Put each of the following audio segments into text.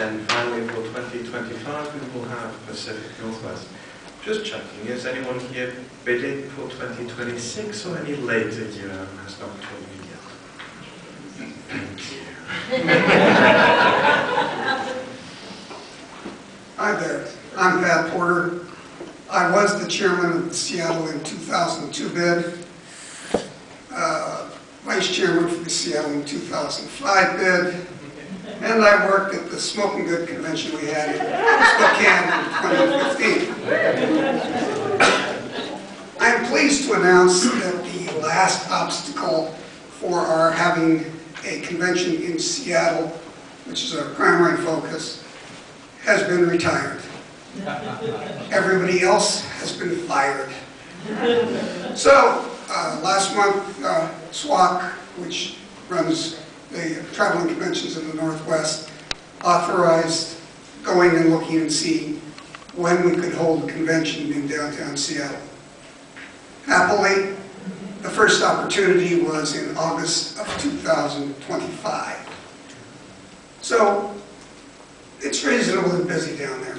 Then finally for 2025 we will have Pacific Northwest. Just checking, is anyone here bidding for 2026 or any later year has not told me yet? Thank you. Hi there, I'm Pat Porter. I was the chairman of the Seattle in 2002 bid, uh, vice chairman for the Seattle in 2005 bid, and I worked at the Smoking Good Convention we had in Spokane in 2015. I am pleased to announce that the last obstacle for our having a convention in Seattle, which is our primary focus, has been retired. Everybody else has been fired. So, uh, last month, uh, SWOC, which runs the traveling conventions in the Northwest, authorized going and looking and seeing when we could hold a convention in downtown Seattle. Happily, the first opportunity was in August of 2025. So, it's reasonably busy down there.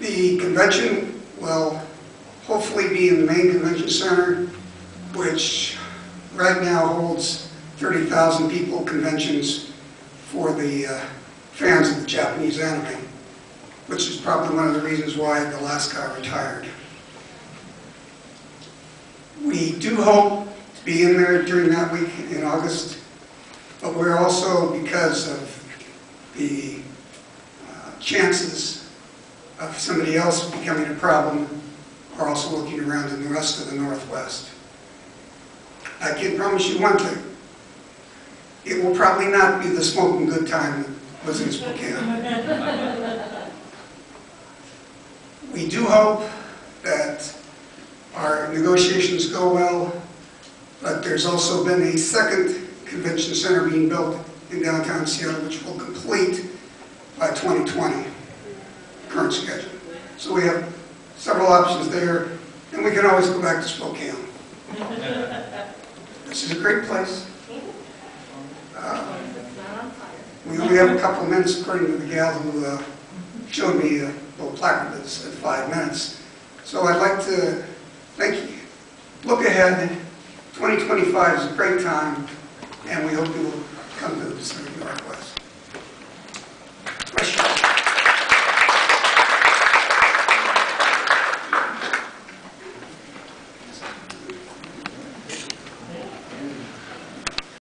The convention will hopefully be in the main convention center, which right now holds 30,000 people conventions for the uh, fans of the Japanese anime, which is probably one of the reasons why the last guy retired. We do hope to be in there during that week in August, but we're also, because of the uh, chances of somebody else becoming a problem, are also looking around in the rest of the Northwest. I can promise you one thing. It will probably not be the smoking good time that was in Spokane. We do hope that our negotiations go well, but there's also been a second convention center being built in downtown Seattle, which will complete by 2020, current schedule. So we have several options there, and we can always go back to Spokane. This is a great place. Uh, We only have a couple of minutes, according to the gal who uh, showed me a little placard that said five minutes. So I'd like to thank you. Look ahead, 2025 is a great time, and we hope you will come to the Pacific Northwest.